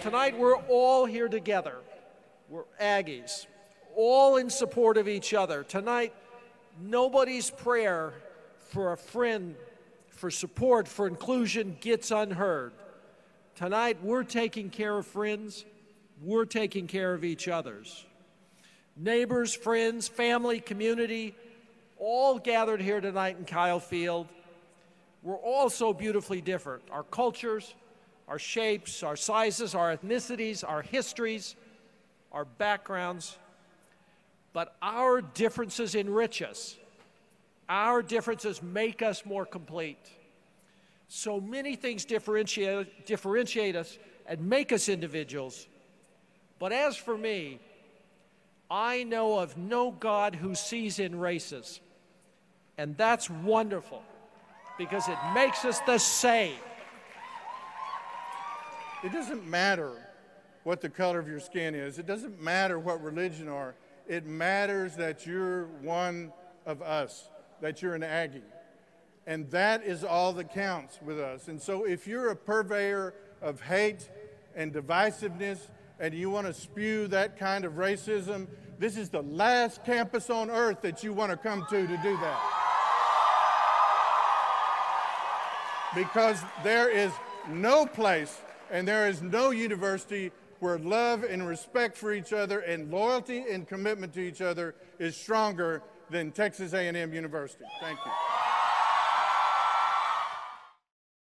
tonight we're all here together. We're Aggies, all in support of each other. Tonight, nobody's prayer for a friend, for support, for inclusion gets unheard. Tonight, we're taking care of friends, we're taking care of each other's. Neighbors, friends, family, community, all gathered here tonight in Kyle Field. We're all so beautifully different. Our cultures, our shapes, our sizes, our ethnicities, our histories, our backgrounds. But our differences enrich us. Our differences make us more complete. So many things differentiate, differentiate us and make us individuals. But as for me, I know of no God who sees in races. And that's wonderful because it makes us the same. It doesn't matter what the color of your skin is, it doesn't matter what religion are. It matters that you're one of us, that you're an Aggie. And that is all that counts with us. And so if you're a purveyor of hate and divisiveness and you want to spew that kind of racism, this is the last campus on earth that you want to come to to do that. Because there is no place and there is no university where love and respect for each other and loyalty and commitment to each other is stronger than Texas A&M University. Thank you.